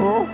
Oh.